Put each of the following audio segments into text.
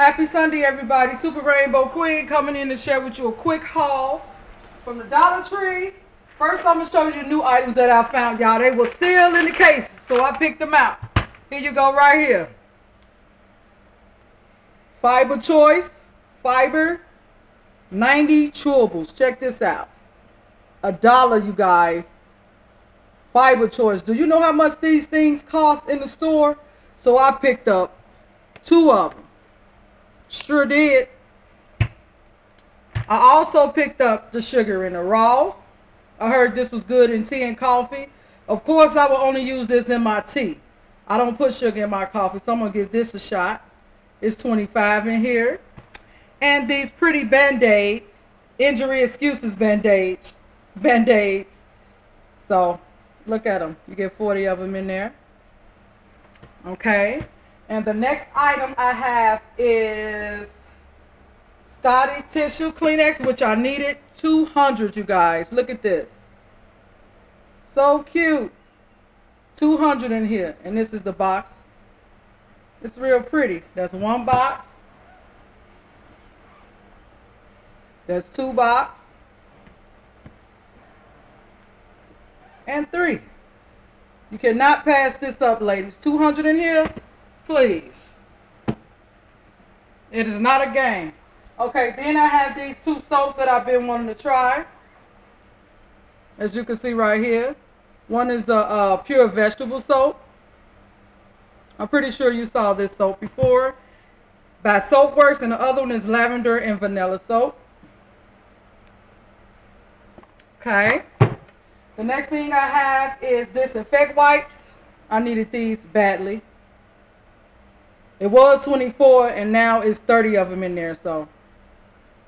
Happy Sunday, everybody. Super Rainbow Queen coming in to share with you a quick haul from the Dollar Tree. First, I'm going to show you the new items that I found, y'all. They were still in the cases, so I picked them out. Here you go, right here. Fiber Choice, Fiber, 90 chewables. Check this out. A dollar, you guys. Fiber Choice. Do you know how much these things cost in the store? So I picked up two of them. Sure did. I also picked up the sugar in the raw. I heard this was good in tea and coffee. Of course, I will only use this in my tea. I don't put sugar in my coffee, so I'm going to give this a shot. It's 25 in here. And these pretty Band-Aids, injury excuses Band-Aids, Band-Aids. So, look at them. You get 40 of them in there. Okay. And the next item I have is Scotties Tissue Kleenex, which I needed 200, you guys. Look at this. So cute. 200 in here. And this is the box. It's real pretty. That's one box. That's two box. And three. You cannot pass this up, ladies. 200 in here please. It is not a game. Okay, then I have these two soaps that I've been wanting to try. As you can see right here. One is a uh, pure vegetable soap. I'm pretty sure you saw this soap before. By Soapworks, and the other one is lavender and vanilla soap. Okay. The next thing I have is disinfect wipes. I needed these badly. It was 24 and now it's 30 of them in there. So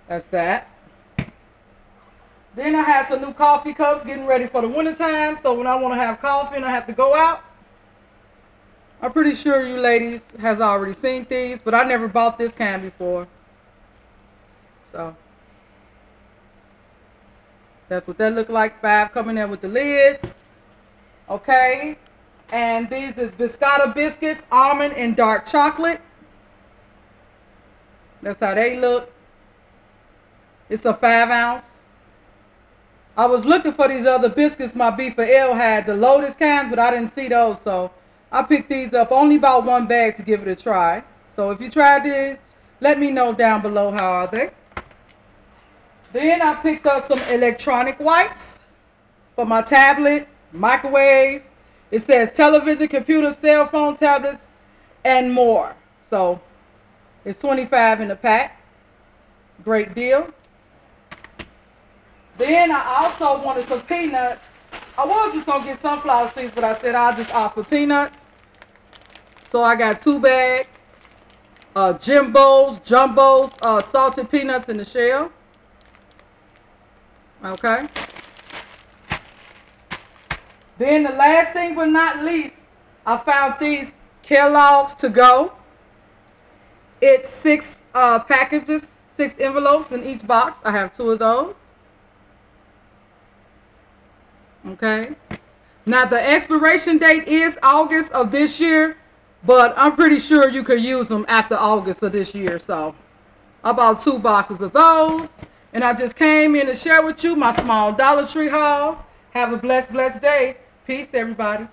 that's that. Then I have some new coffee cups getting ready for the winter time. So when I want to have coffee and I have to go out, I'm pretty sure you ladies has already seen these, but I never bought this kind before. So that's what that look like. Five coming in with the lids. Okay. And these is Biscotta biscuits, almond and dark chocolate. That's how they look. It's a five ounce. I was looking for these other biscuits my B4L had, the Lotus kind, but I didn't see those. So I picked these up. Only bought one bag to give it a try. So if you tried this, let me know down below how are they. Then I picked up some electronic wipes for my tablet, microwave, it says television, computer, cell phone, tablets, and more. So it's 25 in the pack. Great deal. Then I also wanted some peanuts. I was just going to get sunflower seeds, but I said I'll just offer peanuts. So I got two bags. Uh, Jimbo's, Jumbo's, uh, salted peanuts in the shell. Okay. Then the last thing but not least, I found these Kellogg's to go. It's six uh, packages, six envelopes in each box. I have two of those. Okay. Now the expiration date is August of this year, but I'm pretty sure you could use them after August of this year. So I bought two boxes of those. And I just came in to share with you my small Dollar Tree haul. Have a blessed, blessed day. Peace, everybody.